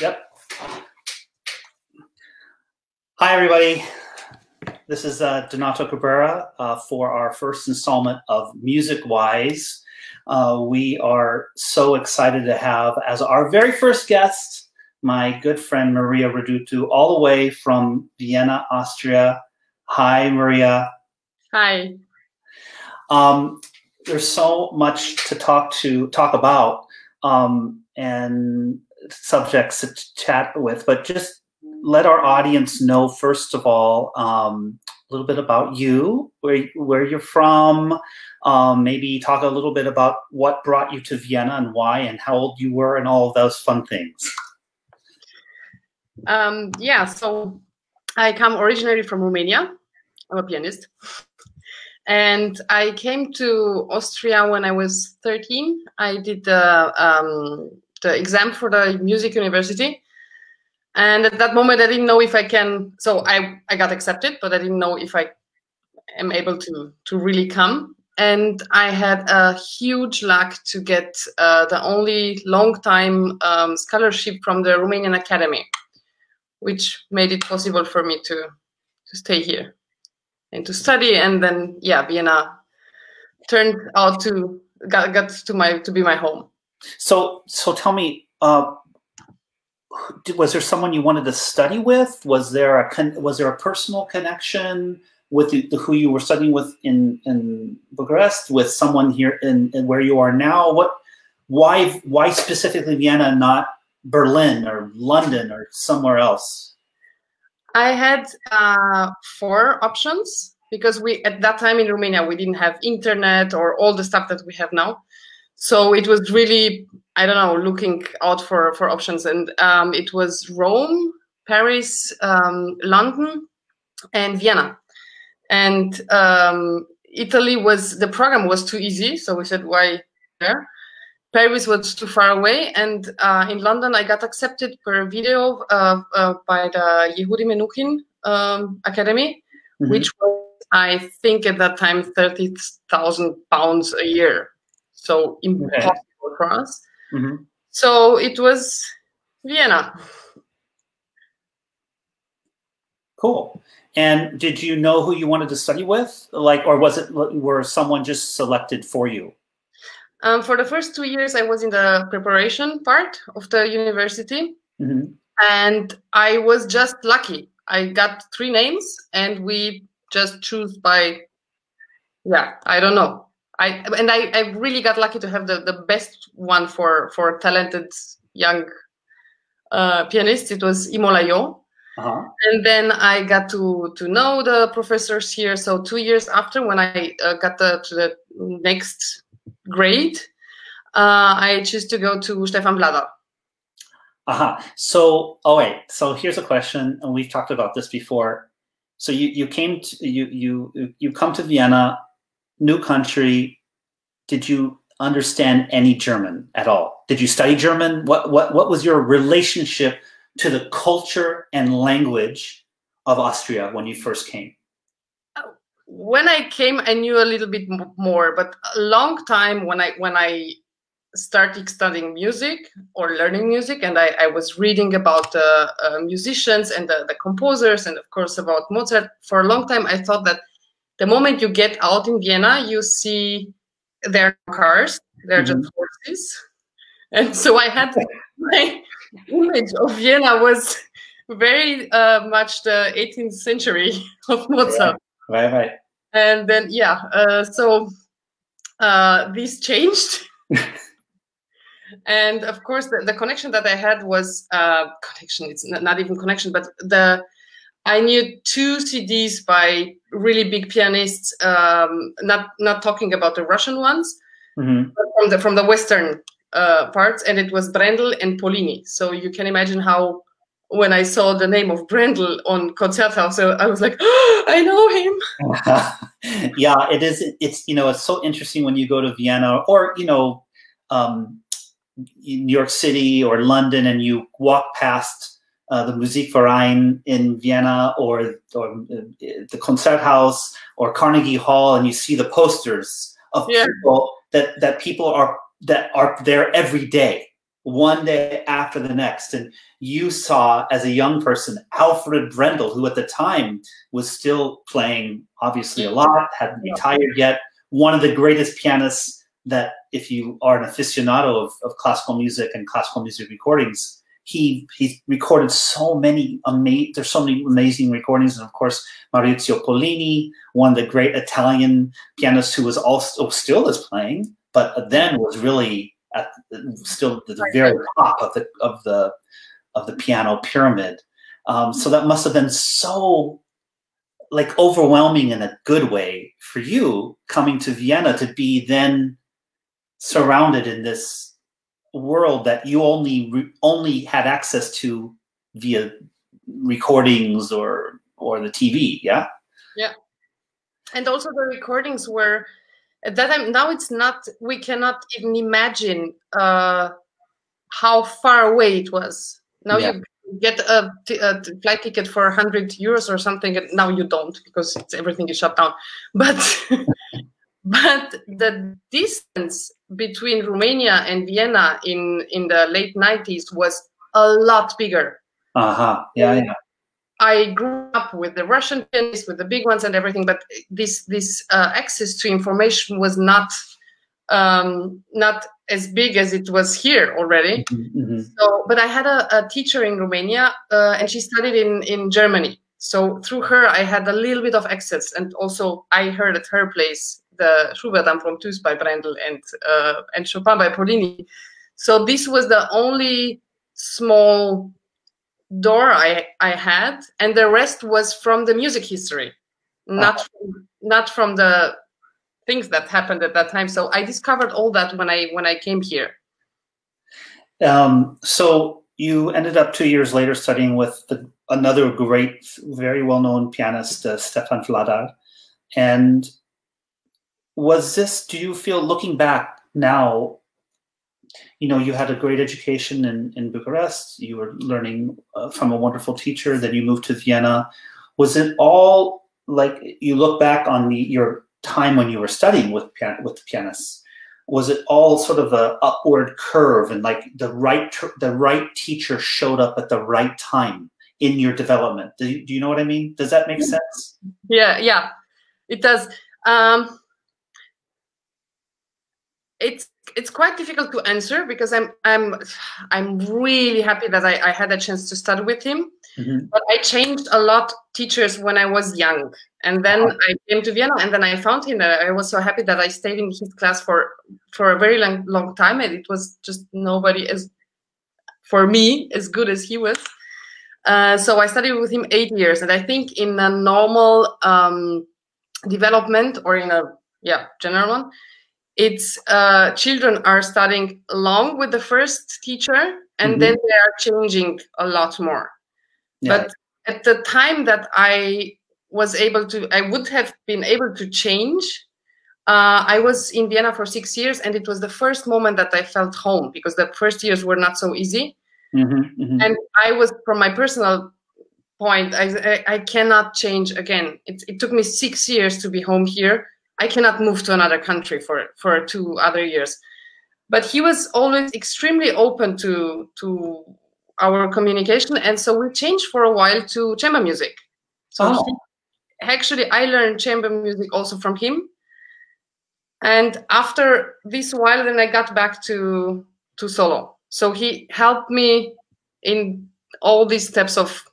Yep. Hi, everybody. This is uh, Donato Cabrera uh, for our first installment of Music Wise. Uh, we are so excited to have as our very first guest my good friend Maria Radutu, all the way from Vienna, Austria. Hi, Maria. Hi. Um, there's so much to talk to talk about um, and subjects to chat with, but just let our audience know first of all um, a little bit about you, where where you're from. Um, maybe talk a little bit about what brought you to Vienna and why, and how old you were, and all those fun things. Um, yeah, so I come originally from Romania. I'm a pianist. And I came to Austria when I was 13. I did um, the exam for the music university. And at that moment, I didn't know if I can. So I, I got accepted, but I didn't know if I am able to, to really come. And I had a huge luck to get uh, the only long time um, scholarship from the Romanian Academy which made it possible for me to to stay here and to study and then yeah vienna turned out to got, got to my to be my home so so tell me uh was there someone you wanted to study with was there a was there a personal connection with the, the, who you were studying with in in bucharest with someone here in, in where you are now what why why specifically vienna not Berlin or London or somewhere else? I had uh, four options because we at that time in Romania we didn't have internet or all the stuff that we have now. So it was really I don't know looking out for for options, and um, it was Rome, Paris, um, London, and Vienna, and um, Italy was the program was too easy, so we said why there. Paris was too far away, and uh, in London I got accepted per video uh, uh, by the Yehudi Menuhin um, Academy, mm-hmm. which was I think at that time thirty thousand pounds a year, so impossible okay. for us. Mm-hmm. So it was Vienna. Cool. And did you know who you wanted to study with? Like, or was it were someone just selected for you? Um, for the first two years, I was in the preparation part of the university, mm-hmm. and I was just lucky. I got three names, and we just choose by, yeah, I don't know. I and I, I really got lucky to have the, the best one for for talented young uh, pianists. It was Imola Joó. Uh-huh. And then I got to to know the professors here. So two years after, when I uh, got the, to the next grade, uh, I choose to go to Stefan Vladar. Aha. Uh-huh. So, oh wait. So here's a question, and we've talked about this before. So you you came to you you you come to Vienna, new country. Did you understand any German at all? Did you study German? What what what was your relationship to the culture and language of Austria when you first came? when I came, I knew a little bit more, but a long time when I when I started studying music or learning music, and I, I was reading about the uh, musicians and the, the composers, and of course about Mozart. For a long time, I thought that the moment you get out in Vienna, you see their cars, they're mm-hmm. just horses, and so I had my image of Vienna was very uh, much the 18th century of Mozart. Right, right. And then, yeah, uh, so uh, this changed. and of course, the, the, connection that I had was uh, connection. It's not, not even connection, but the I knew two CDs by really big pianists. Um, not not talking about the Russian ones, mm-hmm. from the from the Western uh, parts, and it was Brendel and Pollini. So you can imagine how when I saw the name of Brendel on Konzerthaus, I was like, oh, I know him. yeah, it is. It's you know, it's so interesting when you go to Vienna or you know, um, New York City or London, and you walk past uh, the Musikverein in Vienna or or uh, the Konzerthaus or Carnegie Hall, and you see the posters of yeah. people that that people are that are there every day one day after the next. And you saw, as a young person, Alfred Brendel, who at the time was still playing obviously a lot, hadn't retired yet, one of the greatest pianists that, if you are an aficionado of, of classical music and classical music recordings, he he recorded so many amazing there's so many amazing recordings. And of course Maurizio Pollini one of the great Italian pianists who was also still is playing but then was really at still the very top of the of the of the piano pyramid. Um, so that must have been so like overwhelming in a good way for you coming to Vienna to be then surrounded in this world that you only only had access to via recordings or or the TV. Yeah. Yeah, and also the recordings were at that time. Now it's not. We cannot even imagine uh, how far away it was. Now yeah. you get a, a, flight ticket for 100 euros or something and now you don't because everything is shut down but but the distance between Romania and Vienna in in the late 90s was a lot bigger. Uh-huh. Yeah, yeah. I grew up with the Russian pianists, with the big ones and everything, but this this uh, access to information was not um, not as big as it was here already. Mm-hmm, mm-hmm. So, but I had a, a teacher in Romania, uh, and she studied in in Germany. So through her, I had a little bit of access, and also I heard at her place the Schubert Impromptus by Brendel and uh, and Chopin by Pollini. So this was the only small door I I had, and the rest was from the music history, not from, not from the things that happened at that time. So I discovered all that when I when I came here. Um, so you ended up two years later studying with the, another great, very well-known pianist, uh, Stefan Vladar, and was this do you feel looking back now you know you had a great education in, in bucharest you were learning uh, from a wonderful teacher then you moved to vienna. Was it all like you look back on the, your time when you were studying with with pianists was it all sort of a upward curve and like the right the right teacher showed up at the right time in your development? Do you, do you know what i mean? Does that make sense? Yeah yeah. It does. Um it's it's quite difficult to answer because I'm I'm I'm really happy that I, I had a chance to study with him. Mm-hmm. But I changed a lot teachers when I was young, and then wow. I came to Vienna, and then I found him. And I was so happy that I stayed in his class for for a very long long time, and it was just nobody as for me as good as he was. Uh, so I studied with him eight years, and I think in a normal um, development or in a yeah general one it's uh, children are studying along with the first teacher and mm-hmm. then they are changing a lot more yeah. but at the time that i was able to i would have been able to change uh, i was in vienna for six years and it was the first moment that i felt home because the first years were not so easy mm-hmm, mm-hmm. and i was from my personal point I, I, I cannot change again it, it took me six years to be home here I cannot move to another country for for two other years. But he was always extremely open to to our communication, and so we changed for a while to chamber music. So oh. he, actually, I learned chamber music also from him. And after this while, then I got back to to solo. So he helped me in all these steps of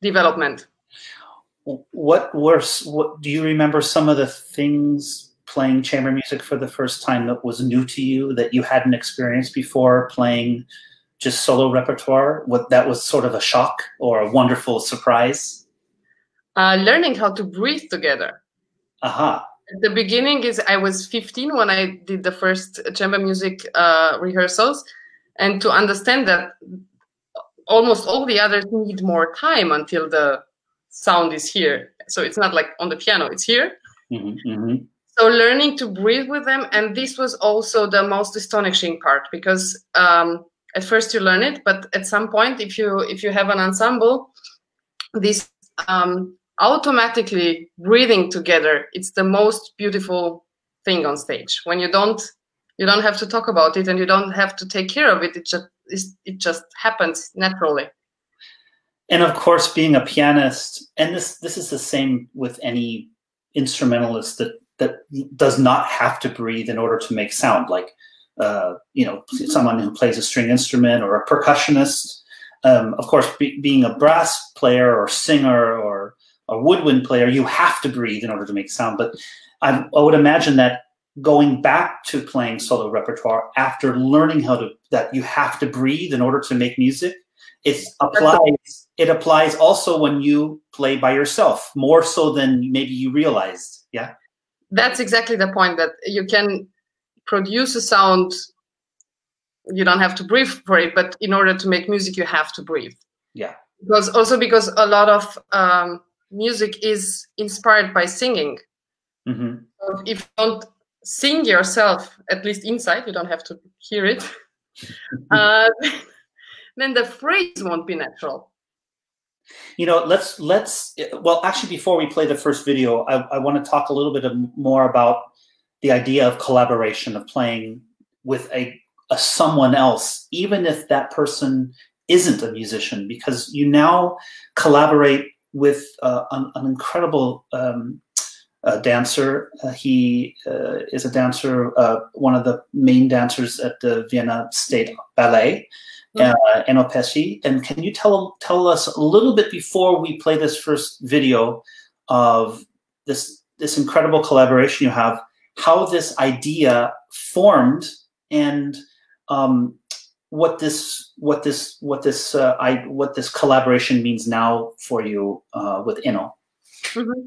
development what were what do you remember some of the things playing chamber music for the first time that was new to you that you hadn't experienced before playing just solo repertoire? What that was sort of a shock or a wonderful surprise? Uh, learning how to breathe together. Aha. Uh-huh. the beginning is i was 15 when i did the first chamber music uh, rehearsals. And to understand that almost all the others need more time until the sound is here. So it's not like on the piano, it's here. Mm-hmm, mm-hmm. So learning to breathe with them, and this was also the most astonishing part because um, at first you learn it, but at some point, if you if you have an ensemble, this um, automatically breathing together, it's the most beautiful thing on stage when you don't you don't have to talk about it and you don't have to take care of it. It just it just happens naturally. And of course, being a pianist, and this this is the same with any instrumentalist that that does not have to breathe in order to make sound. Like uh, you know, someone who plays a string instrument or a percussionist. Um, of course, be, being a brass player or singer or a woodwind player, you have to breathe in order to make sound. But I, I would imagine that going back to playing solo repertoire after learning how to that you have to breathe in order to make music it applies it applies also when you play by yourself more so than maybe you realized yeah? That's exactly the point that you can produce a sound you don't have to breathe for it but in order to make music you have to breathe. Yeah. Because also because a lot of um, music is inspired by singing. Mm-hmm. so if you don't sing yourself at least inside you don't have to hear it. Uh, then the phrase won't be natural you know let's let's well actually before we play the first video i, I want to talk a little bit of, more about the idea of collaboration of playing with a, a someone else even if that person isn't a musician because you now collaborate with uh, an, an, incredible um, uh, dancer. Uh, he uh, is a dancer, uh, one of the main dancers at the Vienna State Ballet, Eno Peci. And can you tell tell us a little bit before we play this first video of this this incredible collaboration you have, how this idea formed and um, what this what this what this uh, I what this collaboration means now for you uh, with Enno. Mm -hmm.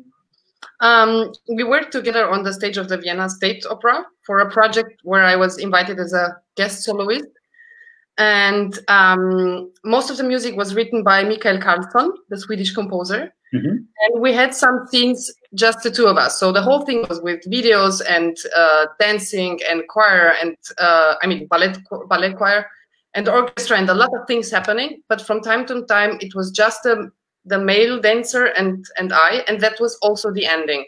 um, we worked together on the stage of the Vienna State Opera for a project where I was invited as a guest soloist, and um, most of the music was written by Mikael Karlsson, the Swedish composer. Mm -hmm. And we had some scenes just the two of us. So the whole thing was with videos and uh, dancing and choir and uh, I mean ballet ballet choir and orchestra and a lot of things happening. But from time to time, it was just the, the male dancer and, and I, and that was also the ending.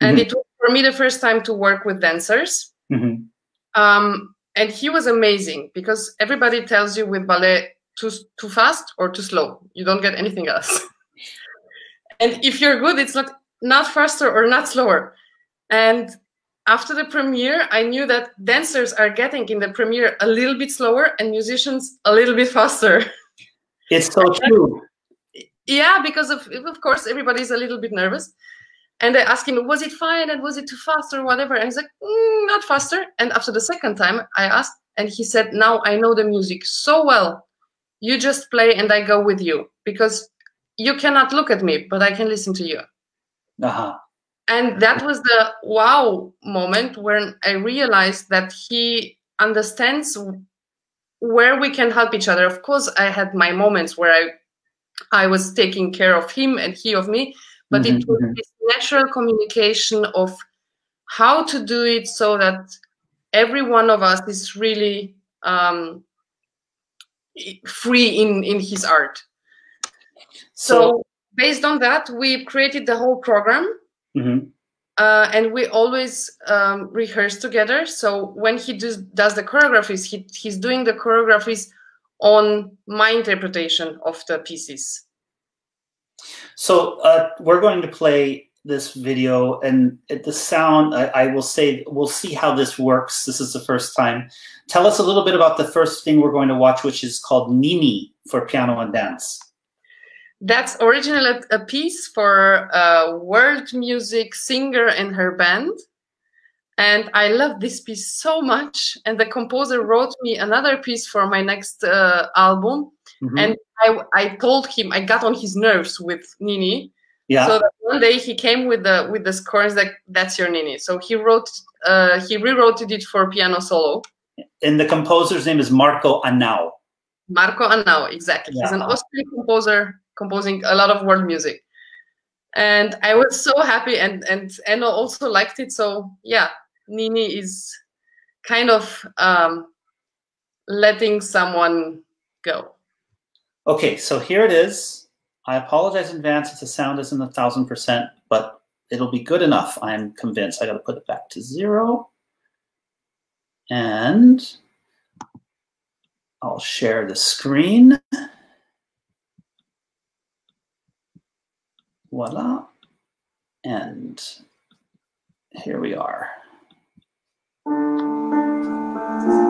And mm-hmm. it was for me the first time to work with dancers. Mm-hmm. Um, and he was amazing because everybody tells you with ballet too, too fast or too slow. You don't get anything else. and if you're good, it's not, not faster or not slower. And after the premiere, I knew that dancers are getting in the premiere a little bit slower and musicians a little bit faster. It's so true. yeah, because of of course everybody's a little bit nervous. And I asked him, was it fine and was it too fast or whatever? And he's like, mm, not faster. And after the second time, I asked, and he said, now I know the music so well. You just play and I go with you because you cannot look at me, but I can listen to you. Uh-huh and that was the wow moment when i realized that he understands where we can help each other of course i had my moments where i i was taking care of him and he of me but mm-hmm. it was mm-hmm. this natural communication of how to do it so that every one of us is really um, free in in his art so, so based on that we created the whole program Mm-hmm. Uh, and we always um, rehearse together. So when he does, does the choreographies, he, he's doing the choreographies on my interpretation of the pieces. So uh, we're going to play this video, and the sound. I, I, will say we'll see how this works. This is the first time. Tell us a little bit about the first thing we're going to watch, which is called Nini for piano and dance. That's originally a piece for a world music singer and her band. And I love this piece so much. And the composer wrote me another piece for my next uh, album. Mm-hmm. And I, I told him I got on his nerves with Nini. Yeah. So one day he came with the with the score and like, "That's your Nini." So he wrote, uh, he rewrote it for piano solo. And the composer's name is Marco Anau. Marco Anau, exactly. Yeah. He's an Austrian composer composing a lot of world music and i was so happy and and eno also liked it so yeah nini is kind of um, letting someone go okay so here it is i apologize in advance if the sound isn't a thousand percent but it'll be good enough i'm convinced i got to put it back to zero and I'll share the screen. Voila. And here we are. thank you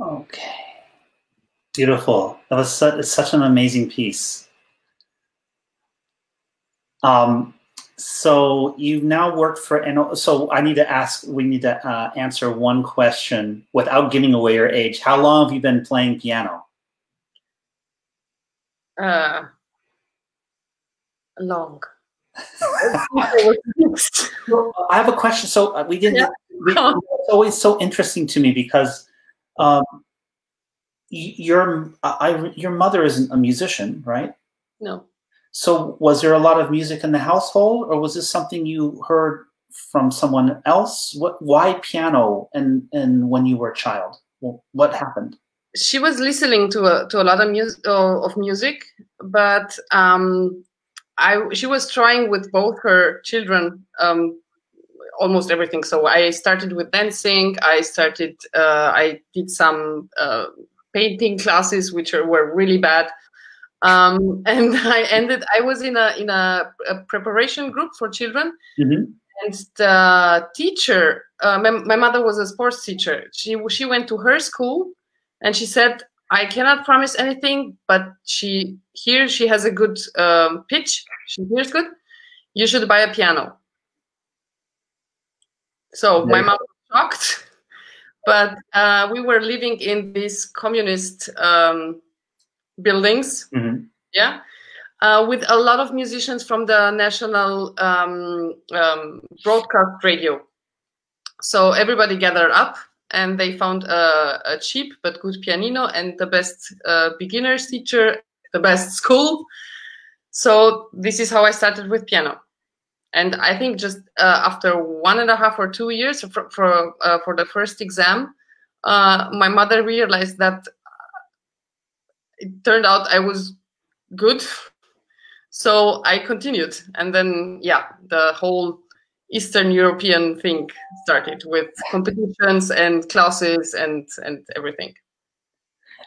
Okay. Beautiful. That was such, such an amazing piece. Um, so you've now worked for, and so I need to ask, we need to uh, answer one question without giving away your age. How long have you been playing piano? Uh, long. I have a question. So uh, we didn't. Yeah. It's always so interesting to me because um, your I, your mother isn't a musician, right? No. So was there a lot of music in the household, or was this something you heard from someone else? What? Why piano? And and when you were a child, what happened? She was listening to a to a lot of music of music, but um, I she was trying with both her children um, almost everything. So I started with dancing. I started. Uh, I did some uh, painting classes, which are, were really bad. Um, and I ended. I was in a in a, a preparation group for children, mm-hmm. and the teacher. Uh, my, my mother was a sports teacher. She she went to her school, and she said, "I cannot promise anything, but she here she has a good um, pitch. She hears good. You should buy a piano." So my mom was shocked but uh, we were living in these communist um, buildings. Mm-hmm. yeah. Uh, with a lot of musicians from the national um, um, broadcast radio. So everybody gathered up and they found a, a cheap but good pianino and the best uh, beginners teacher the best school. So this is how i started with piano and I think just uh, after one and a half or two years for for, uh, for the first exam, uh, my mother realized that it turned out I was good, so I continued, and then yeah, the whole Eastern European thing started with competitions and classes and and everything.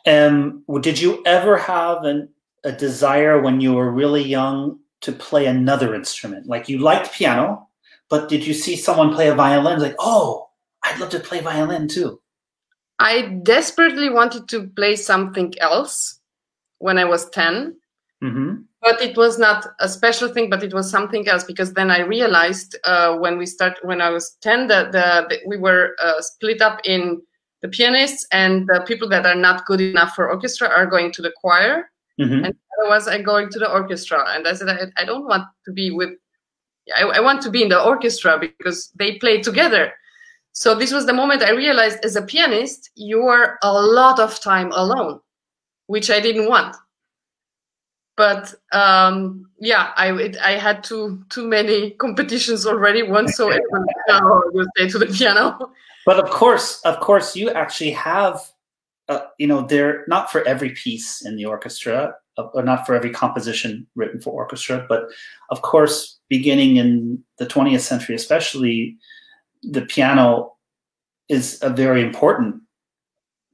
Um, did you ever have an, a desire when you were really young to play another instrument? Like you liked piano, but did you see someone play a violin? Like, oh, I'd love to play violin too. I desperately wanted to play something else when I was 10. Mm-hmm. But it was not a special thing, but it was something else because then I realized uh, when we start when I was 10 that the, the, we were uh, split up in the pianists and the people that are not good enough for orchestra are going to the choir Mm-hmm. And otherwise, I'm going to the orchestra. And I said, I, I don't want to be with, I, I want to be in the orchestra because they play together. So this was the moment I realized as a pianist, you are a lot of time alone, which I didn't want. But um, yeah, I it, I had too too many competitions already once, so everyone will to the piano. But of course, of course, you actually have uh, you know, they're not for every piece in the orchestra, uh, or not for every composition written for orchestra, but of course, beginning in the 20th century, especially, the piano is a very important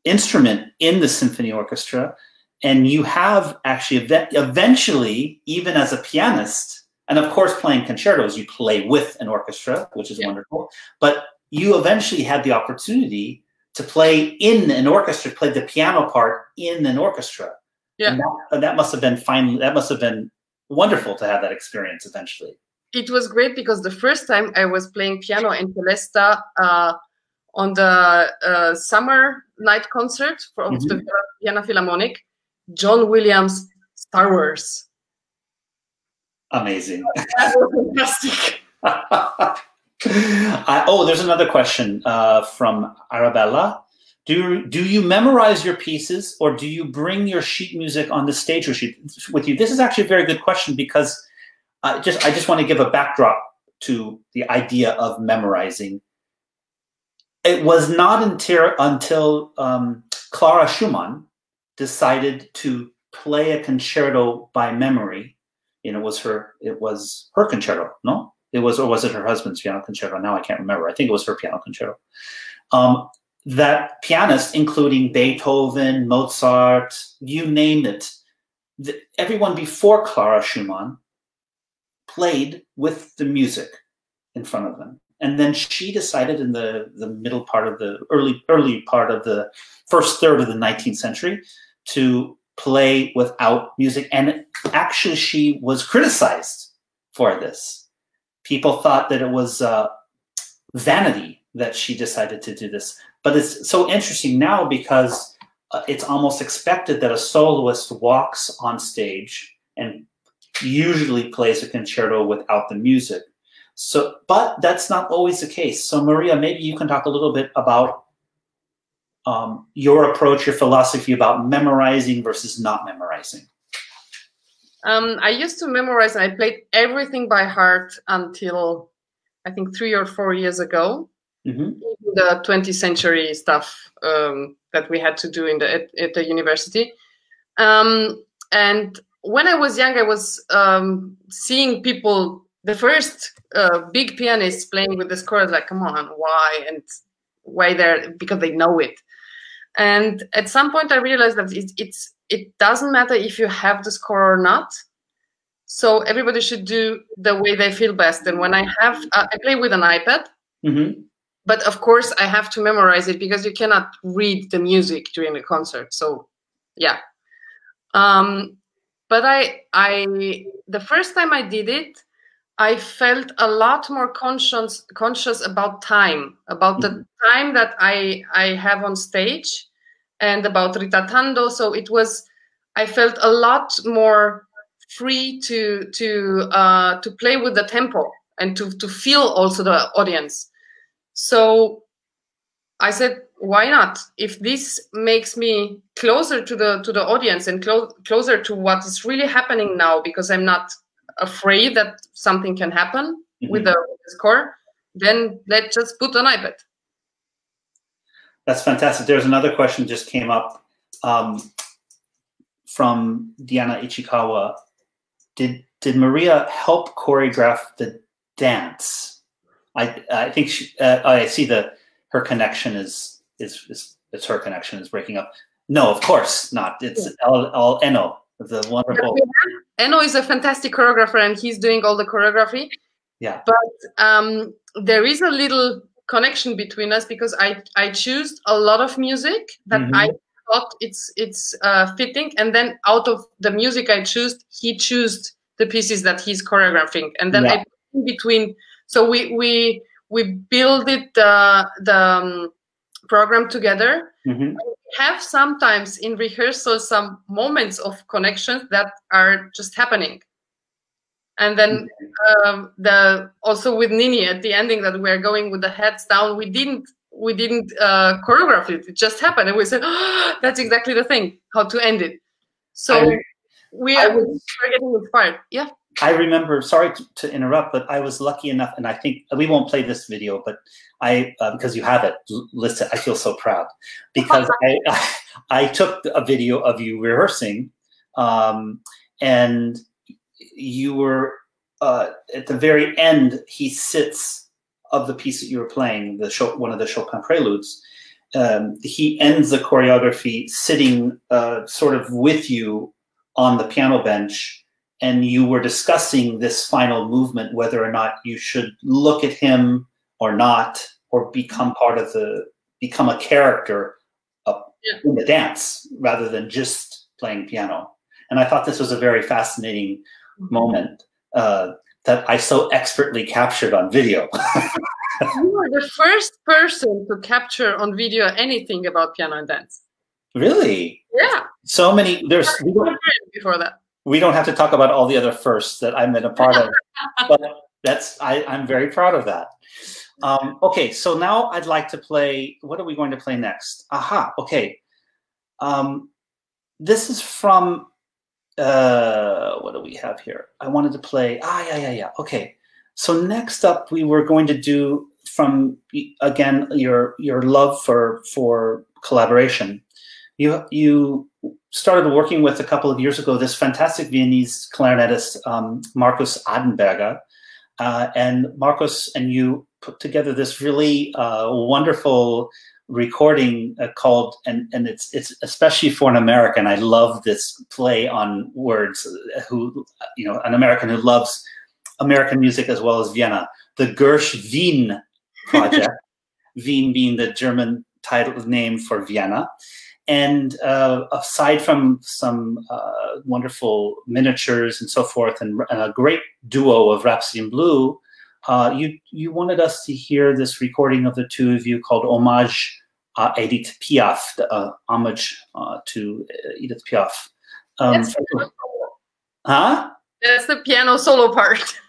instrument in the symphony orchestra. And you have actually eventually, even as a pianist, and of course, playing concertos, you play with an orchestra, which is yeah. wonderful. But you eventually had the opportunity to play in an orchestra, play the piano part in an orchestra. Yeah, and that, that must have been fine. That must have been wonderful to have that experience eventually. It was great because the first time I was playing piano in Celesta uh, on the uh, summer night concert for mm-hmm. the Vienna Philharmonic, John Williams, Star Wars. Amazing. fantastic. Uh, oh, there's another question uh, from Arabella. Do, do you memorize your pieces or do you bring your sheet music on the stage with you? This is actually a very good question because I just, I just want to give a backdrop to the idea of memorizing. It was not until, until um, Clara Schumann decided to play a concerto by memory. You know, it was her, it was her concerto, no? It was, or was it her husband's piano concerto? Now I can't remember. I think it was her piano concerto. Um, that pianists, including Beethoven, Mozart, you name it, the, everyone before Clara Schumann played with the music in front of them. and then she decided in the the middle part of the early early part of the first third of the 19th century to play without music. And actually she was criticized for this. People thought that it was uh, vanity that she decided to do this but it's so interesting now because uh, it's almost expected that a soloist walks on stage and usually plays a concerto without the music so, but that's not always the case. So, Maria, maybe you can talk a little bit about um, your approach, your philosophy about memorizing versus not memorizing. Um, I used to memorize, and I played everything by heart until I think three or four years ago. Mm-hmm. The 20th century stuff um, that we had to do in the at, at the university, um, and when I was young, I was um, seeing people the first uh, big pianists playing with this chord, like, come on, why? And why they're because they know it. And at some point, I realized that it, it's it doesn't matter if you have the score or not. So everybody should do the way they feel best. And when I have, uh, I play with an iPad, mm-hmm. But of course I have to memorize it because you cannot read the music during the concert. So, yeah. Um, but I, I, the first time I did it, I felt a lot more conscious conscious about time, about the mm-hmm. time that I I have on stage, and about ritatando. So it was, I felt a lot more free to to uh, to play with the tempo and to to feel also the audience. So I said, why not? If this makes me closer to the to the audience and clo- closer to what is really happening now, because I'm not afraid that something can happen mm-hmm. with, the, score, then let's just put an iPad. That's fantastic. There's another question just came up um, from Diana Ichikawa. Did did Maria help choreograph the dance? I I think she, uh, I see that her connection is, is is it's her connection is breaking up. No, of course not. It's all, all Eno the wonderful. Eno is a fantastic choreographer, and he's doing all the choreography. Yeah. But um, there is a little connection between us because I I choose a lot of music that mm-hmm. I thought it's it's uh, fitting, and then out of the music I choose, he chose the pieces that he's choreographing, and then yeah. I in between. So we we we build it the the um, program together. Mm-hmm. Have sometimes in rehearsal some moments of connections that are just happening. And then um, the also with Nini at the ending that we're going with the heads down we didn't we didn't uh, choreograph it. It just happened. And we said oh, that's exactly the thing how to end it. So I, we are I we're getting the inspired. Yeah I remember, sorry to, interrupt, but I was lucky enough, and I think we won't play this video, but I, uh, because you have it listed, I feel so proud because I, I, I, took a video of you rehearsing, um, and you were uh, at the very end. He sits of the piece that you were playing, the show, one of the Chopin preludes. Um, he ends the choreography sitting uh, sort of with you on the piano bench and you were discussing this final movement, whether or not you should look at him or not, or become part of the, become a character yeah. in the dance rather than just playing piano. And I thought this was a very fascinating mm-hmm. moment uh, that I so expertly captured on video. you were the first person to capture on video anything about piano and dance. Really? Yeah. So many. There's before that we don't have to talk about all the other firsts that I've been a part of, but that's I, I'm very proud of that. Um, okay, so now I'd like to play. What are we going to play next? Aha. Okay. Um, this is from. Uh, what do we have here? I wanted to play. Ah, yeah, yeah, yeah. Okay. So next up, we were going to do from again your your love for for collaboration. You you started working with a couple of years ago this fantastic Viennese clarinetist, um, Markus Adenberger. Uh, and Markus and you put together this really uh, wonderful recording uh, called, and, and it's, it's especially for an American, I love this play on words, uh, who, you know, an American who loves American music as well as Vienna, the Gersh Wien project, Wien being the German title name for Vienna. And uh, aside from some uh, wonderful miniatures and so forth, and, and, a great duo of Rhapsody in Blue, uh, you you wanted us to hear this recording of the two of you called Hommage uh, Edith Piaf, uh, homage uh, to Edith Piaf. Um, huh? That's the piano solo part.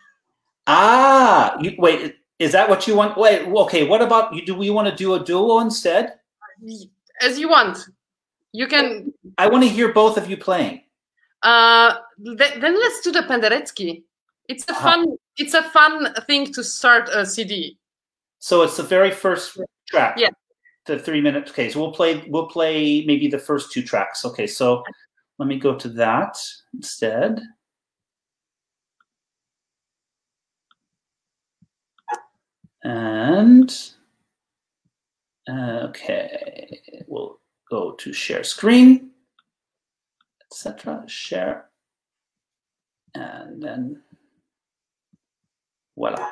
Ah, you, wait, is that what you want? Wait, okay. What about you? Do we want to do a duo instead? As you want. You can. I want to hear both of you playing. Uh, th then let's do the Penderecki. It's a uh -huh. fun. It's a fun thing to start a CD. So it's the very first track. Yeah. The three minutes. Okay, so we'll play. We'll play maybe the first two tracks. Okay, so let me go to that instead. And okay, we'll go to share screen, etc. Share, and then voila.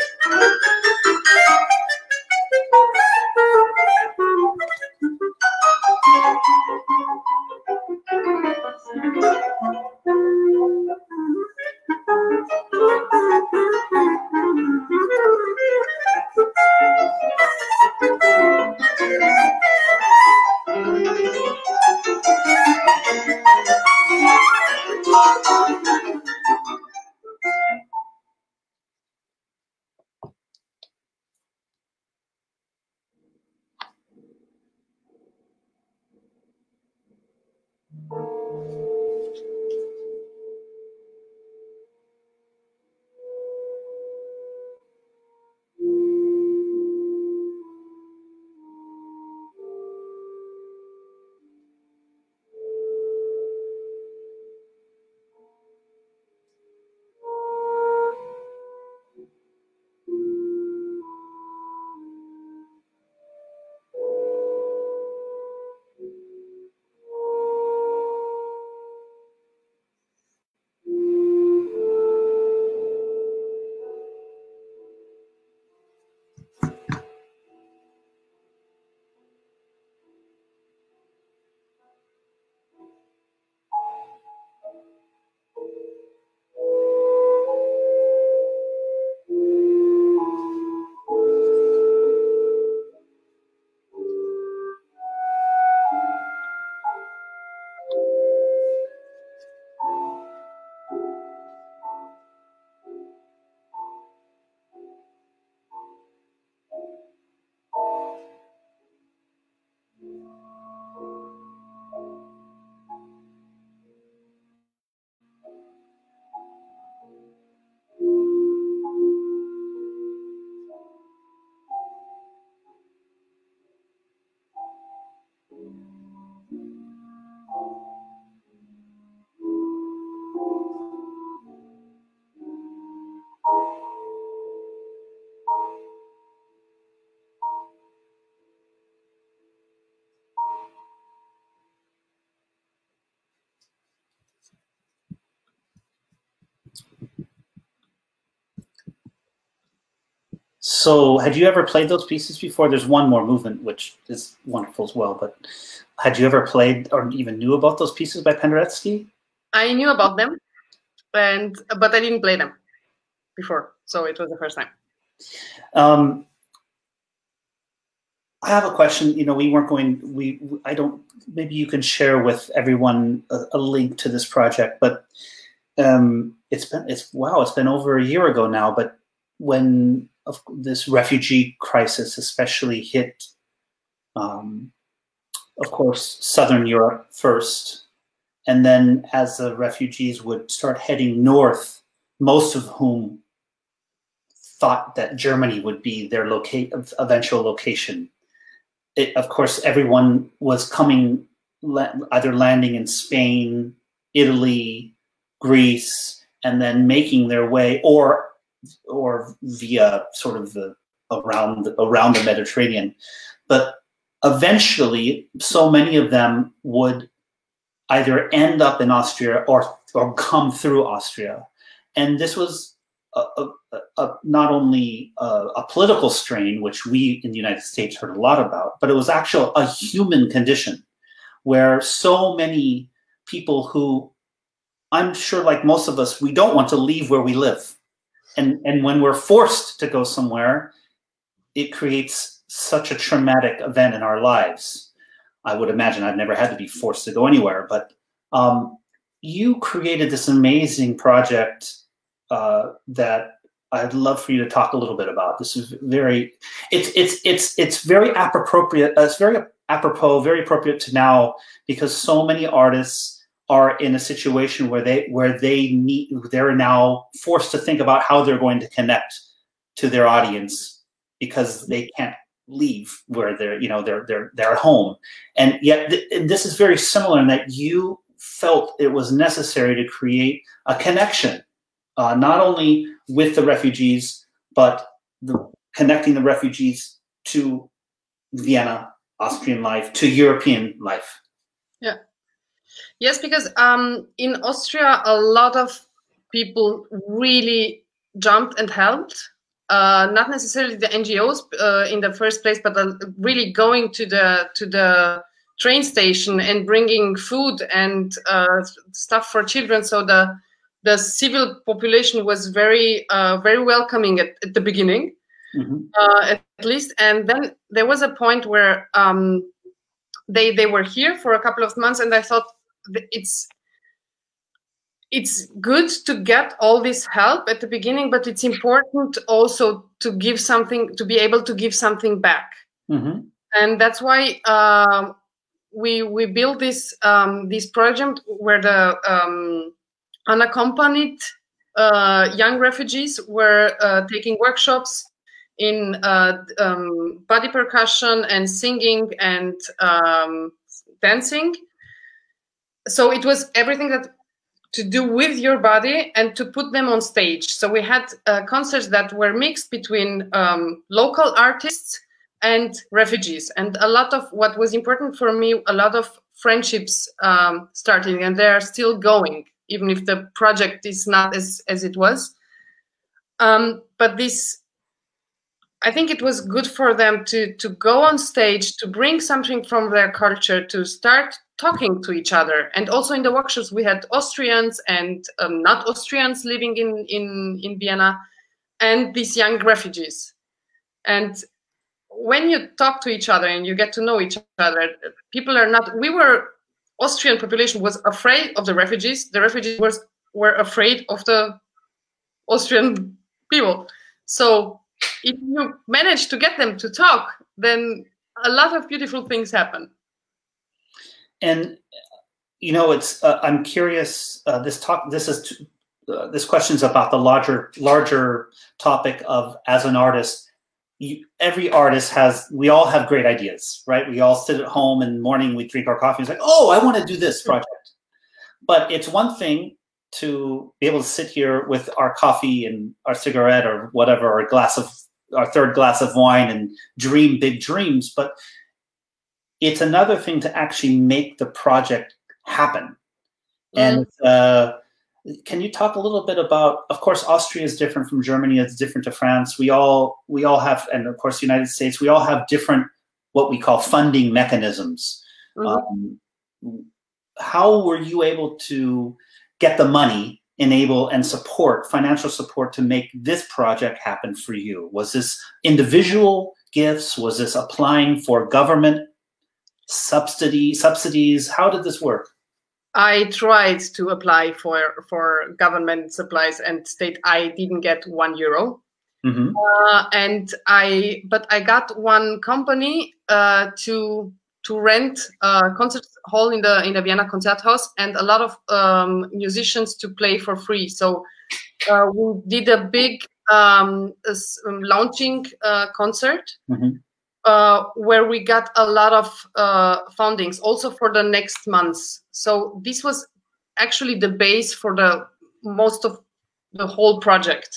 So, had you ever played those pieces before? There's one more movement, which is wonderful as well. But had you ever played or even knew about those pieces by Penderecki? I knew about them, and but I didn't play them before, so it was the first time. Um, I have a question. You know, we weren't going. We I don't. Maybe you can share with everyone a, a link to this project, but um, it's been it's wow. It's been over a year ago now, but when of this refugee crisis especially hit, um, of course, Southern Europe first. And then as the refugees would start heading north, most of whom thought that Germany would be their locate eventual location. It, of course, everyone was coming, either landing in Spain, Italy, Greece, and then making their way, or or via sort of the around around the Mediterranean, but eventually, so many of them would either end up in Austria or or come through Austria, and this was a, a, a, not only a, political strain, which we in the United States heard a lot about, but it was actually a human condition where so many people who I'm sure, like most of us, we don't want to leave where we live. And, and when we're forced to go somewhere, it creates such a traumatic event in our lives. I would imagine I've never had to be forced to go anywhere, but um, you created this amazing project uh, that I'd love for you to talk a little bit about. This is very, it's it's it's it's very appropriate. Uh, it's very apropos, very appropriate to now because so many artists are in a situation where they where they need they're now forced to think about how they're going to connect to their audience because they can't leave where they're you know they're they're they're at home. And yet th this is very similar in that you felt it was necessary to create a connection uh, not only with the refugees but the, connecting the refugees to Vienna Austrian life to European life Yes, because um, in Austria, a lot of people really jumped and helped. Uh, not necessarily the NGOs uh, in the first place, but uh, really going to the to the train station and bringing food and uh, stuff for children. So the the civil population was very uh, very welcoming at, at the beginning, mm -hmm. at least. And then there was a point where um, they they were here for a couple of months, and I thought it's it's good to get all this help at the beginning, but it's important also to give something, to be able to give something back. Mm-hmm. And that's why uh, we we built this um, this project where the um, unaccompanied uh, young refugees were uh, taking workshops in uh, um, body percussion and singing and um, dancing so it was everything that to do with your body and to put them on stage. So we had uh, concerts that were mixed between um, local artists and refugees. And a lot of what was important for me, a lot of friendships um, starting and they're still going, even if the project is not as, as it was. Um, but this, I think it was good for them to, to go on stage, to bring something from their culture, to start talking to each other. And also in the workshops, we had Austrians and um, not Austrians living in, in, in Vienna and these young refugees. And when you talk to each other and you get to know each other, people are not, we were, Austrian population was afraid of the refugees. The refugees was, were afraid of the Austrian people. So if you manage to get them to talk, then a lot of beautiful things happen. And you know, it's uh, I'm curious. Uh, this talk, this is uh, this question's about the larger larger topic of as an artist. You, every artist has. We all have great ideas, right? We all sit at home in the morning. We drink our coffee. And it's like, oh, I want to do this project. But it's one thing to be able to sit here with our coffee and our cigarette or whatever, or a glass of our third glass of wine and dream big dreams. But it's another thing to actually make the project happen. Mm. And uh, can you talk a little bit about? Of course, Austria is different from Germany. It's different to France. We all we all have, and of course, the United States. We all have different what we call funding mechanisms. Mm -hmm. um, how were you able to get the money, enable, and support financial support to make this project happen for you? Was this individual gifts? Was this applying for government subsidy subsidies? How did this work? I tried to apply for for government supplies and state. I didn't get one euro. Mm-hmm. Uh, and I, but I got one company uh, to to rent a concert hall in the in the Vienna Konzerthaus and a lot of um, musicians to play for free. So uh, we did a big um, launching uh, concert. Mm-hmm. Uh, where we got a lot of uh, fundings also for the next months. So this was actually the base for the most of the whole project.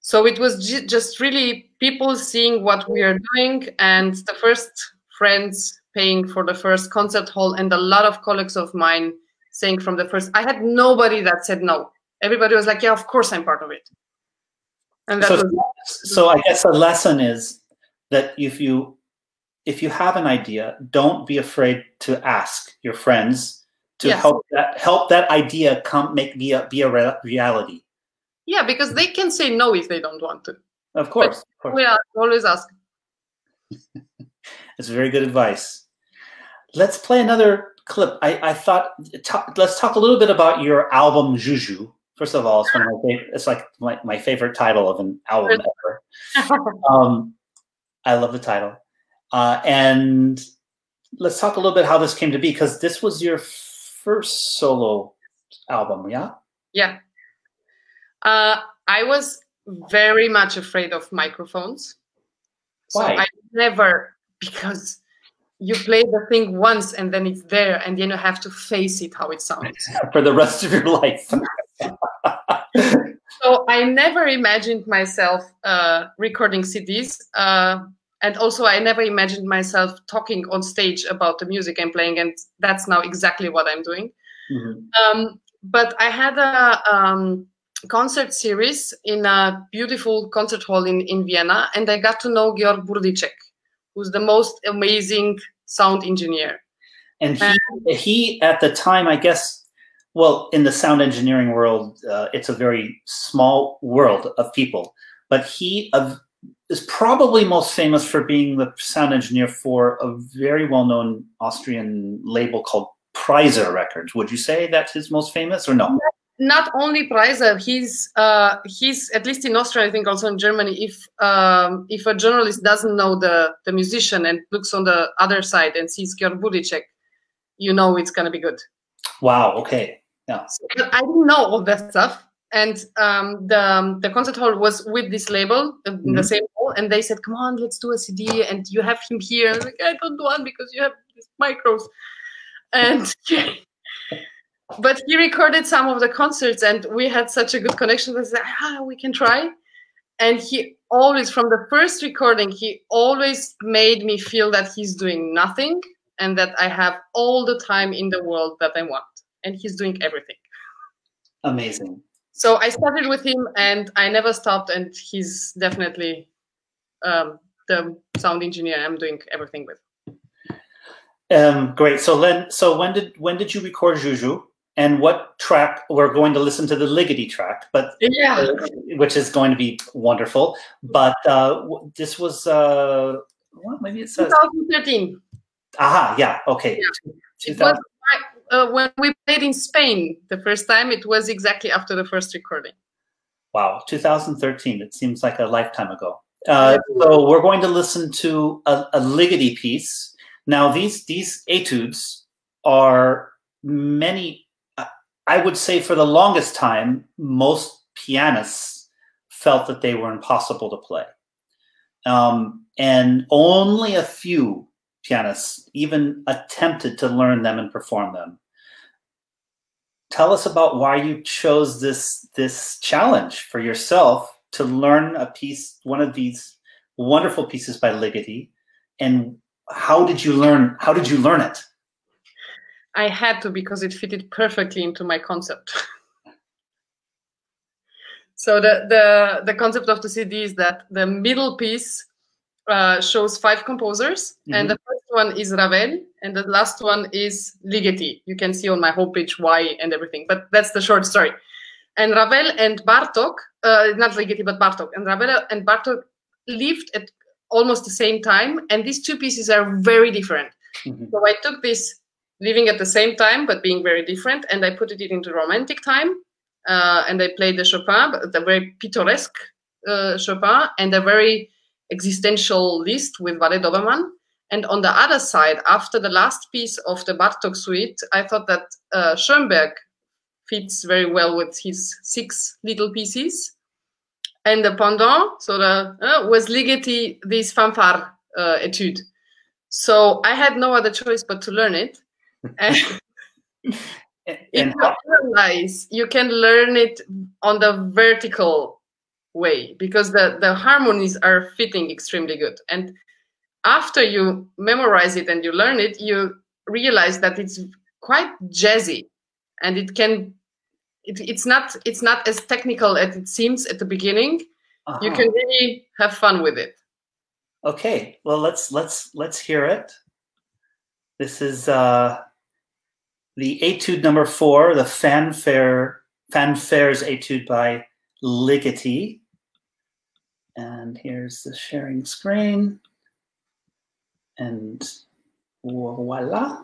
So it was ju- just really people seeing what we are doing, and the first friends paying for the first concert hall, and a lot of colleagues of mine saying from the first. I had nobody that said no. Everybody was like, "Yeah, of course I'm part of it." And that so, was- so I guess the lesson is that if you if you have an idea, don't be afraid to ask your friends to yes. help that help that idea come make be a be a re- reality. Yeah, because they can say no if they don't want to. Of course, of course. we are always ask. It's very good advice. Let's play another clip. I, I thought talk, let's talk a little bit about your album Juju. First of all, it's one of my favorite, it's like my, my favorite title of an album ever. um, I love the title. Uh, and let's talk a little bit how this came to be because this was your first solo album, yeah? Yeah. Uh, I was very much afraid of microphones. Why? So I never, because you play the thing once and then it's there and then you have to face it how it sounds. For the rest of your life. so I never imagined myself uh, recording CDs. Uh, and also i never imagined myself talking on stage about the music i'm playing and that's now exactly what i'm doing mm-hmm. um, but i had a um, concert series in a beautiful concert hall in, in vienna and i got to know georg burdicek who's the most amazing sound engineer and he, and he at the time i guess well in the sound engineering world uh, it's a very small world of people but he uh, is probably most famous for being the sound engineer for a very well-known Austrian label called Preiser Records. Would you say that's his most famous or no? Not only Preiser, he's uh, he's at least in Austria, I think also in Germany. If um, if a journalist doesn't know the the musician and looks on the other side and sees Georg Burdicek, you know it's gonna be good. Wow. Okay. Yeah. So, I didn't know all that stuff. And um, the um, the concert hall was with this label uh, mm-hmm. the same hall and they said come on let's do a cd and you have him here. I like i don't want because you have these micros. And but he recorded some of the concerts and we had such a good connection we said ah, we can try. And he always from the first recording he always made me feel that he's doing nothing and that i have all the time in the world that i want and he's doing everything amazing so I started with him and I never stopped and he's definitely um, the sound engineer I'm doing everything with. Um, great. So then, so when did when did you record Juju? And what track we're going to listen to the Ligeti track, but yeah, uh, which is going to be wonderful. But uh, this was uh, well, maybe it says 2013. Aha, yeah, okay. Yeah. It was uh, when we played in Spain the first time, it was exactly after the first recording. Wow, 2013. It seems like a lifetime ago. Uh, so we're going to listen to a, a Ligeti piece. Now, these these etudes are many. I would say for the longest time, most pianists felt that they were impossible to play, um, and only a few pianists even attempted to learn them and perform them. Tell us about why you chose this this challenge for yourself to learn a piece, one of these wonderful pieces by Ligeti, and how did you learn? How did you learn it? I had to because it fitted perfectly into my concept. so the the the concept of the CD is that the middle piece uh, shows five composers, mm-hmm. and the first one is Ravel, and the last one is Ligeti. You can see on my homepage why and everything, but that's the short story. And Ravel and Bartok, uh, not Ligeti, but Bartok, and Ravel and Bartok lived at almost the same time, and these two pieces are very different. Mm-hmm. So I took this living at the same time but being very different, and I put it into romantic time, uh, and I played the Chopin, the very pittoresque uh, Chopin, and a very existential Liszt with Walter Dobermann. And on the other side, after the last piece of the Bartok suite, I thought that uh, Schoenberg fits very well with his six little pieces. And the pendant, so the uh, was Ligeti, this fanfare uh, etude. So I had no other choice but to learn it. and if you realize, you can learn it on the vertical way because the, the harmonies are fitting extremely good. And after you memorize it and you learn it, you realize that it's quite jazzy and it can it, it's not it's not as technical as it seems at the beginning uh-huh. you can really have fun with it okay well let's let's let's hear it this is uh the etude number four the fanfare fanfares etude by ligeti and here's the sharing screen. And voila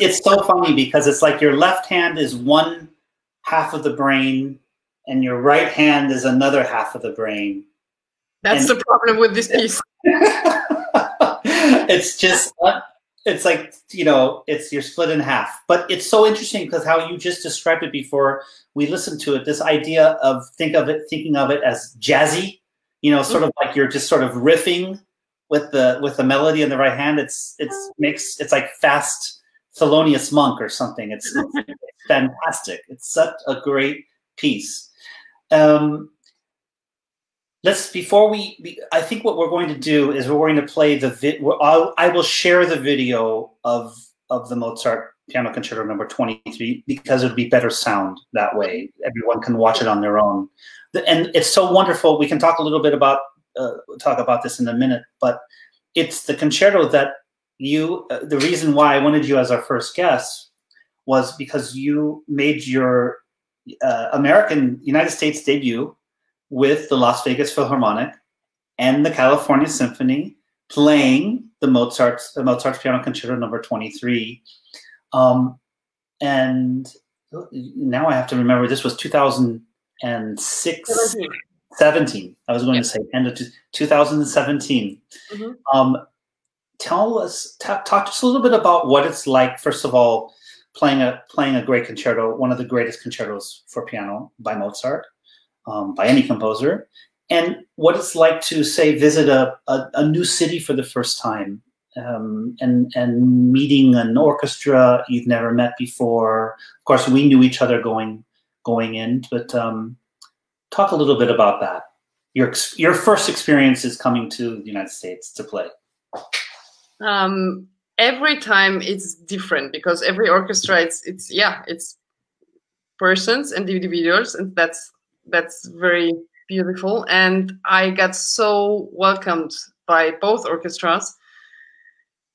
It's it's so funny because it's like your left hand is one half of the brain and your right hand is another half of the brain. That's and the problem with this piece. it's just uh, it's like you know it's you're split in half but it's so interesting because how you just described it before we listened to it this idea of think of it thinking of it as jazzy you know sort of mm-hmm. like you're just sort of riffing with the with the melody in the right hand it's it's mm-hmm. makes it's like fast Thelonious Monk or something it's, it's, fantastic it's such a great piece um, let's before we. I think what we're going to do is we're going to play the. I'll, I will share the video of of the Mozart Piano Concerto Number Twenty Three because it'll be better sound that way. Everyone can watch it on their own, and it's so wonderful. We can talk a little bit about uh, talk about this in a minute, but it's the concerto that you. Uh, the reason why I wanted you as our first guest was because you made your uh, American United States debut with the Las Vegas Philharmonic and the California Symphony playing the Mozart's the Mozart's Piano Concerto Number Twenty Three, um, and now I have to remember this was two thousand and six. 17. 17. I was going to say end of 2017. Mm-hmm. Um, tell us, t- talk to us a little bit about what it's like. First of all, playing a playing a great concerto, one of the greatest concertos for piano by Mozart, um, by any composer, and what it's like to say visit a, a, a new city for the first time, um, and and meeting an orchestra you've never met before. Of course, we knew each other going going in, but um, talk a little bit about that. Your your first experience is coming to the United States to play. Um, every time it's different because every orchestra it's it's yeah it's persons and individuals and that's that's very beautiful. And i got so welcomed by both orchestras.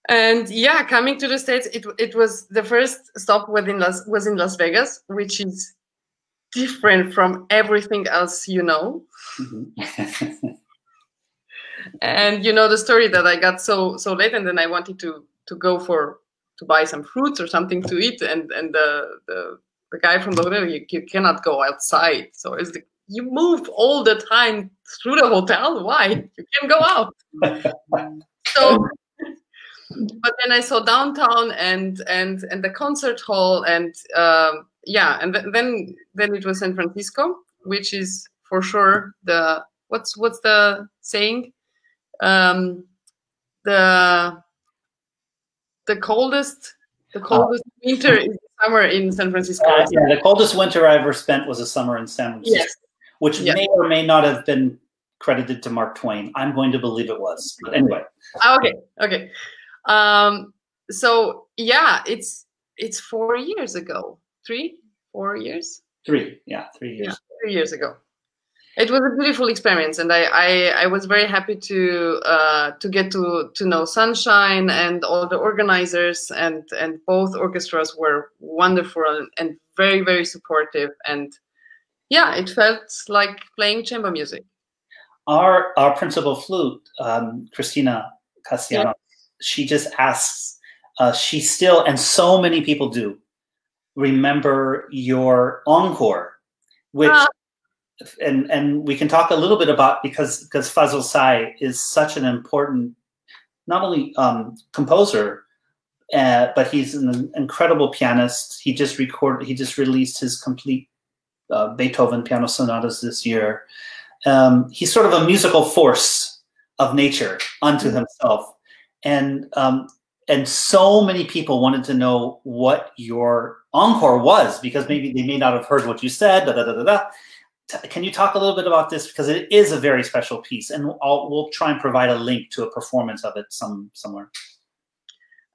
And yeah coming to the states it, it was the first stop within las was in las vegas which is different from everything else you know. Mm-hmm. and you know the story that i got so so late and then i wanted to to go for to buy some fruits or something to eat and and the the, the guy from the hotel you, you cannot go outside. So it's the you move all the time through the hotel? Why? You can't go out. So but then i saw downtown and and and the concert hall and um, yeah and th- then then it was san francisco which is for sure the what's what's the saying um the the coldest the oh. coldest uh, winter is summer in San Francisco. Uh, yeah, the coldest winter I ever spent was a summer in San Francisco, yes. which yes. may or may not have been credited to Mark Twain. I'm going to believe it was. But anyway. Ah, okay. Okay. Um, so yeah, it's it's four years ago. Three, four years. Three. Yeah, three years. Yeah, three years ago it was a beautiful experience and i i, I was very happy to uh, to get to to know sunshine and all the organizers and and both orchestras were wonderful and, and very very supportive and yeah it felt like playing chamber music our our principal flute um, christina cassiano yeah. she just asks uh, she still and so many people do remember your encore which uh, and and we can talk a little bit about because because Fazil Say is such an important not only um, composer uh, but he's an incredible pianist. He just recorded he just released his complete uh, Beethoven piano sonatas this year. Um, he's sort of a musical force of nature unto mm-hmm. himself, and um, and so many people wanted to know what your encore was because maybe they may not have heard what you said. Da, da, da, da, da can you talk a little bit about this because it is a very special piece, and I'll, we'll try and provide a link to a performance of it some somewhere.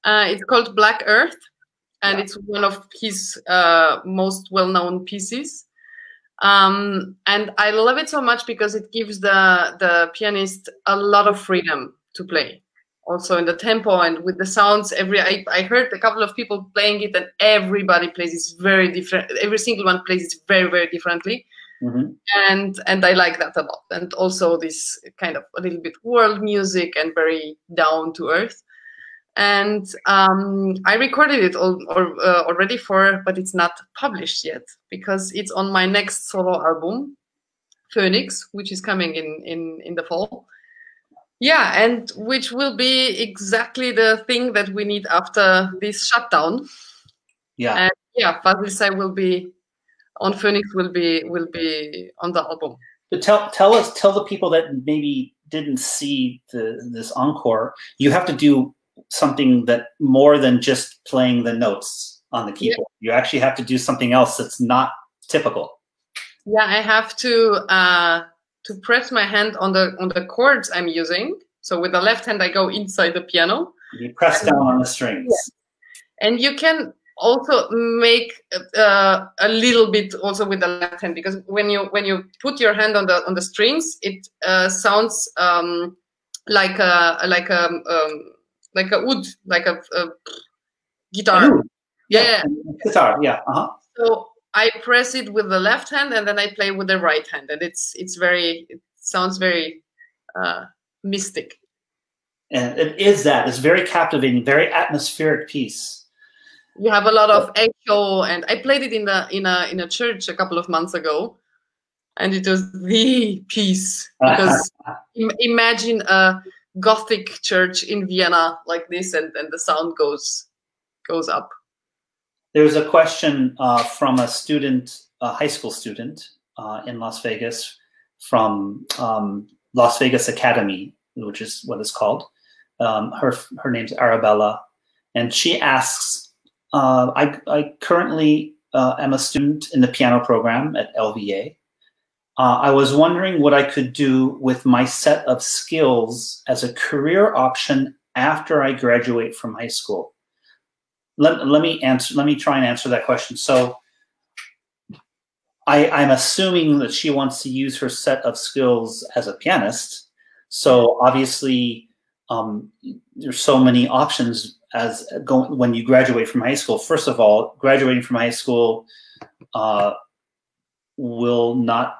Uh, it's called Black Earth, and yeah. it's one of his uh, most well-known pieces. Um, and I love it so much because it gives the the pianist a lot of freedom to play, also in the tempo and with the sounds. Every I, I heard a couple of people playing it, and everybody plays it very different. Every single one plays it very very differently Mm-hmm. And and I like that a lot. And also this kind of a little bit world music and very down to earth. And um, I recorded it all, or, uh, already for, but it's not published yet because it's on my next solo album, Phoenix, which is coming in in in the fall. Yeah, and which will be exactly the thing that we need after this shutdown. Yeah. And yeah, Fazil Say will be on Phoenix will be will be on the album. But tell tell us tell the people that maybe didn't see the this encore. You have to do something that more than just playing the notes on the keyboard. Yeah. You actually have to do something else that's not typical. Yeah, I have to uh, to press my hand on the on the chords I'm using. So with the left hand, I go inside the piano. You press down on the strings. Yeah. And you can also make uh, a little bit also with the left hand because when you when you put your hand on the on the strings, it uh, sounds um, like a like a um, like a wood, like a, a guitar. Yeah, yeah, guitar. Yeah. Uh-huh. So I press it with the left hand and then I play with the right hand, and it's it's very it sounds very uh, mystic. And it is that. It's very captivating, very atmospheric piece. You have a lot of echo, and I played it in the in a in a church a couple of months ago, and it was the piece because imagine a gothic church in Vienna like this, and and the sound goes goes up. There's a question uh, from a student, a high school student uh, in Las Vegas, from um, Las Vegas Academy, which is what it's called. Um, her her name's Arabella, and she asks, uh, I, I currently uh, am a student in the piano program at LVA. Uh, I was wondering what I could do with my set of skills as a career option after I graduate from high school. Let, let me answer let me try and answer that question. So I, i'm assuming that she wants to use her set of skills as a pianist. So obviously um, there's so many options as going when you graduate from high school first of all graduating from high school uh, will not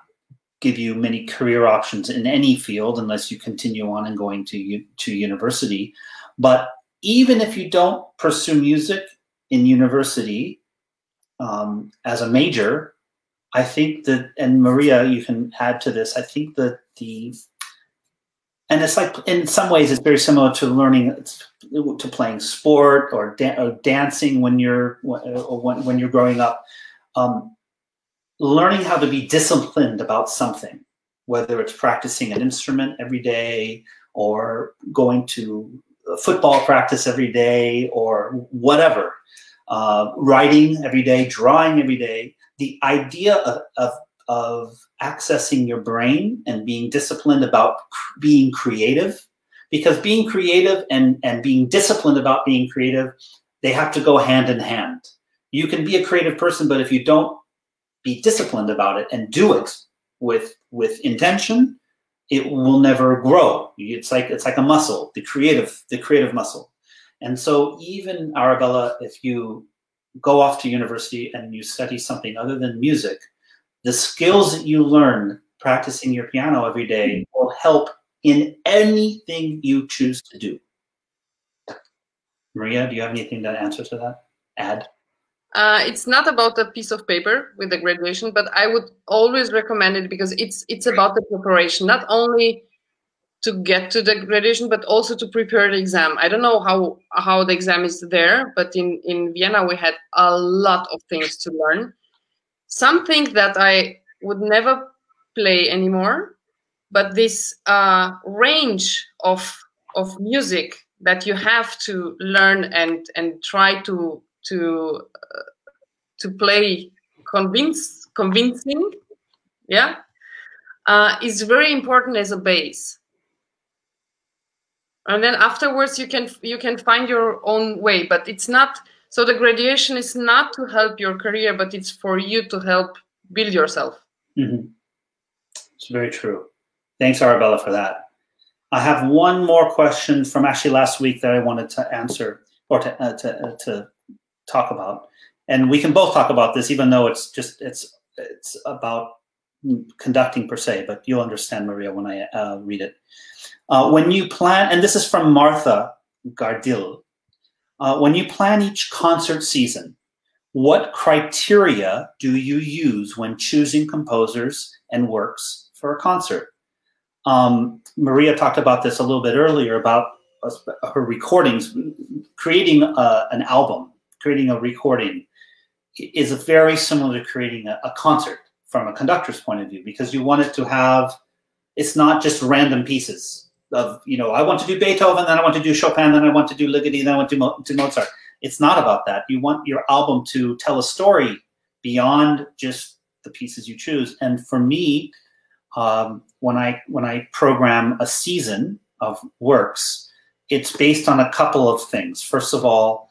give you many career options in any field unless you continue on and going to to university but even if you don't pursue music in university um, as a major, I think that, and Maria, you can add to this. I think that the, and it's like in some ways it's very similar to learning to playing sport or, da or dancing when you're when, when you're growing up. Um, learning how to be disciplined about something, whether it's practicing an instrument every day or going to football practice every day or whatever, uh, writing every day, drawing every day, the idea of, of, of accessing your brain and being disciplined about being creative, because being creative and, and being disciplined about being creative, they have to go hand in hand. You can be a creative person, but if you don't be disciplined about it and do it with, with intention, it will never grow. It's like it's like a muscle, the creative, the creative muscle. And so even Arabella, if you go off to university and you study something other than music, the skills that you learn practicing your piano every day will help in anything you choose to do. Maria, do you have anything to answer to that? Add? Uh, it's not about a piece of paper with the graduation, but I would always recommend it because it's it's about the preparation, not only to get to the graduation, but also to prepare the exam. I don't know how how the exam is there, but in in Vienna we had a lot of things to learn. Something that I would never play anymore, but this uh, range of of music that you have to learn and and try to to uh, to play convince convincing yeah uh, is very important as a base and then afterwards you can you can find your own way but it's not so the graduation is not to help your career but it's for you to help build yourself mm-hmm. it's very true thanks arabella for that i have one more question from actually last week that i wanted to answer or to, uh, to, uh, to talk about, and we can both talk about this, even though it's just it's it's about conducting per se. But you'll understand, Maria, when I uh, read it. Uh, when you plan, and this is from Martha Gardil. Uh, when you plan each concert season, what criteria do you use when choosing composers and works for a concert? Um, Maria talked about this a little bit earlier about her recordings, creating a, uh, an album creating a recording is very similar to creating a, a, concert from a conductor's point of view because you want it to have it's not just random pieces of you know I want to do Beethoven then I want to do Chopin then I want to do Ligeti then I want to do, Mozart it's not about that you want your album to tell a story beyond just the pieces you choose and for me um, when I when I program a season of works, it's based on a couple of things. First of all,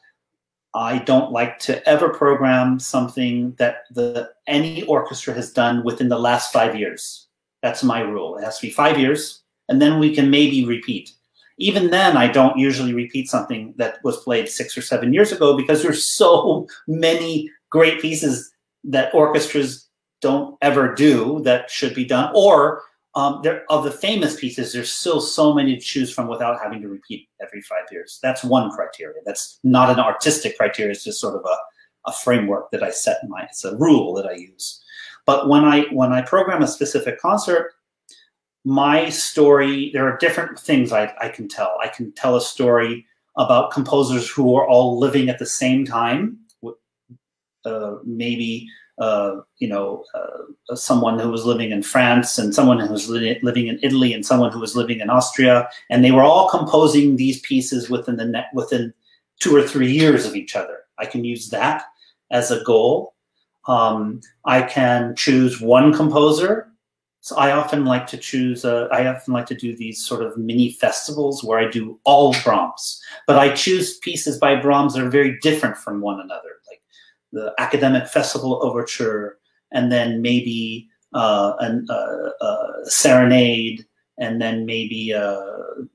I don't like to ever program something that the any orchestra has done within the last five years. That's my rule. It has to be five years, and then we can maybe repeat. Even then, I don't usually repeat something that was played six or seven years ago because there's so many great pieces that orchestras don't ever do that should be done, or um, there, of the famous pieces, there's still so many to choose from without having to repeat every five years. That's one criteria. That's not an artistic criteria. It's just sort of a, a framework that I set in my. It's a rule that I use. But when I when I program a specific concert, my story. There are different things I, I can tell. I can tell a story about composers who are all living at the same time. Uh, maybe uh, you know, uh, someone who was living in France and someone who was li living in Italy and someone who was living in Austria, and they were all composing these pieces within the net within two or three years of each other. I can use that as a goal. Um, I can choose one composer. So I often like to choose. Uh, I often like to do these sort of mini festivals where I do all Brahms, but I choose pieces by Brahms that are very different from one another like the academic festival overture, and then maybe uh, an, uh, a serenade, and then maybe uh,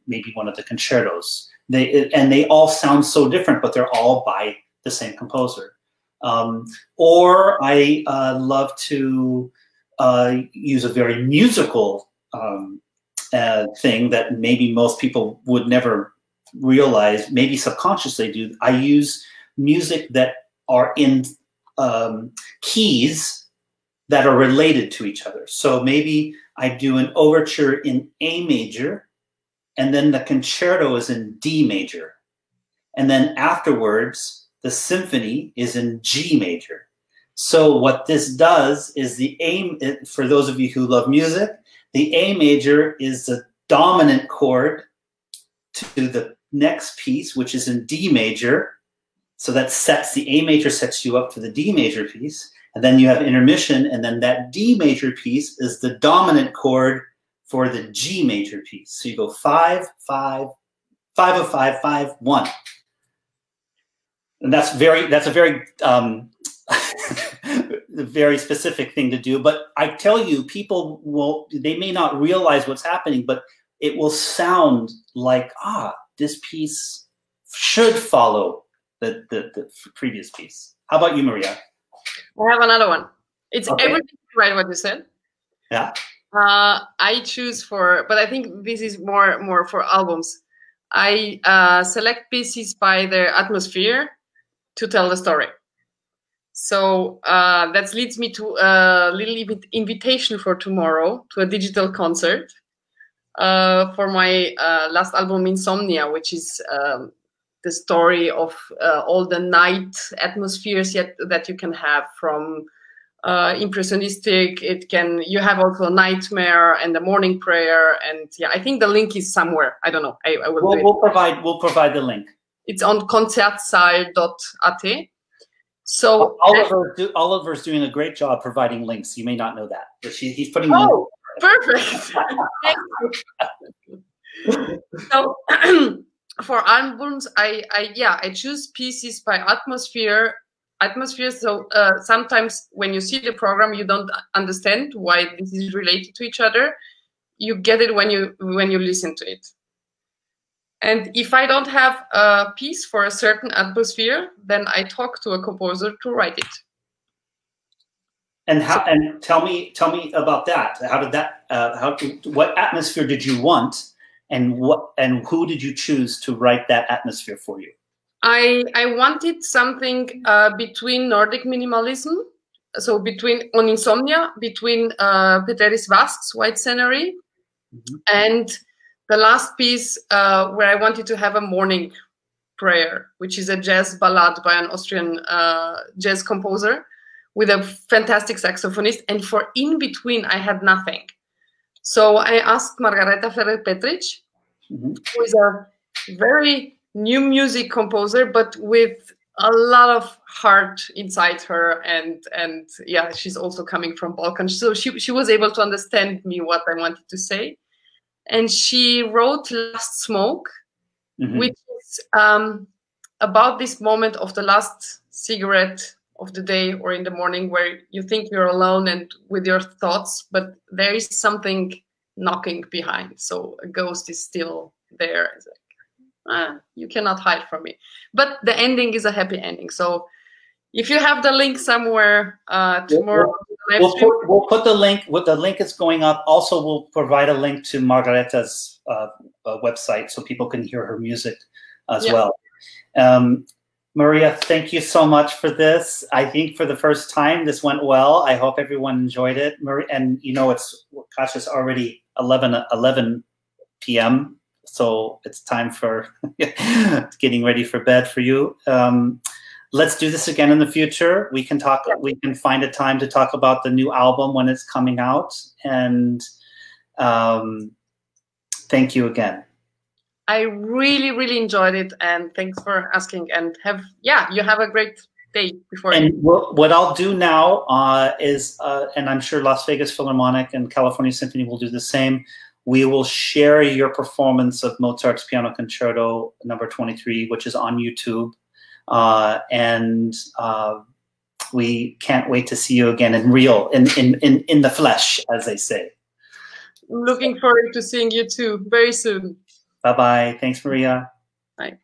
maybe one of the concertos. They and they all sound so different, but they're all by the same composer. Um, or I uh, love to uh, use a very musical um, uh, thing that maybe most people would never realize, maybe subconsciously do. I use music that are in um, keys that are related to each other. So maybe I do an overture in A major, and then the concerto is in D major. And then afterwards, the symphony is in G major. So what this does is the A, for those of you who love music, the A major is the dominant chord to the next piece, which is in D major, so that sets the A major sets you up for the D major piece. And then you have intermission, and then that D major piece is the dominant chord for the G major piece. So you go five, five, five of five, five, one. And that's very that's a very um, very specific thing to do. But I tell you, people will they may not realize what's happening, but it will sound like ah, this piece should follow the, the, the previous piece. How about you, Maria? I have another one. It's okay. everything right what you said. Yeah. Uh, I choose for, but I think this is more more for albums. I uh, select pieces by their atmosphere to tell the story. So uh, that leads me to a little invitation for tomorrow to a digital concert uh, for my uh, last album, Insomnia, which is um, the story of uh, all the night atmospheres yet that you can have from uh, impressionistic. It can you have also a nightmare and the morning prayer and yeah i think the link is somewhere. I don't know. I, I will we'll, we'll provide we'll provide the link. It's on konzertsaal.at so Oliver, do, Oliver's doing a great job providing links. You may not know that, but she, he's putting. Oh, perfect! so for albums, I, I yeah, I choose pieces by atmosphere. Atmosphere. So uh, sometimes when you see the program, you don't understand why this is related to each other. You get it when you when you listen to it. And if I don't have a piece for a certain atmosphere, then I talk to a composer to write it. And how? And tell me, tell me about that. How did that? Uh, how? What atmosphere did you want? and what and who did you choose to write that atmosphere for you? I I wanted something uh, between Nordic minimalism, so between on insomnia, between uh, Peteris Vasks' White Scenery, mm-hmm. and the last piece uh, where I wanted to have a morning prayer, which is a jazz ballad by an Austrian uh, jazz composer with a fantastic saxophonist. And for in between, I had nothing. So I asked Margareta Ferek-Petrić, mm-hmm. who is a very new music composer, but with a lot of heart inside her and and yeah she's also coming from balkan so she, she was able to understand me what i wanted to say and she wrote last smoke mm-hmm. which is um, about this moment of the last cigarette of the day or in the morning where you think you're alone and with your thoughts but there is something knocking behind so a ghost is still there ah, you cannot hide from me. But the ending is a happy ending. So if you have the link somewhere uh, tomorrow, we'll, we'll, put, we'll, put, the link. What the link is going up. Also, we'll provide a link to Margareta's uh, uh, website so people can hear her music as yeah. well. Um, Maria, thank you so much for this. I think for the first time, this went well. I hope everyone enjoyed it. And you know, it's gosh, it's already 11, 11 p.m so it's time for getting ready for bed for you. Um, let's do this again in the future. We can talk. We can find a time to talk about the new album when it's coming out. And um, thank you again. I really, really enjoyed it, and thanks for asking. And have yeah, you have a great day before. And what, what I'll do now uh, is, uh, and I'm sure Las Vegas Philharmonic and California Symphony will do the same we will share your performance of Mozart's Piano Concerto number 23, which is on YouTube. Uh, and uh, we can't wait to see you again in real, in, in, in, in the flesh, as they say. Looking forward to seeing you too very soon. Bye bye. Thanks, Maria. Bye.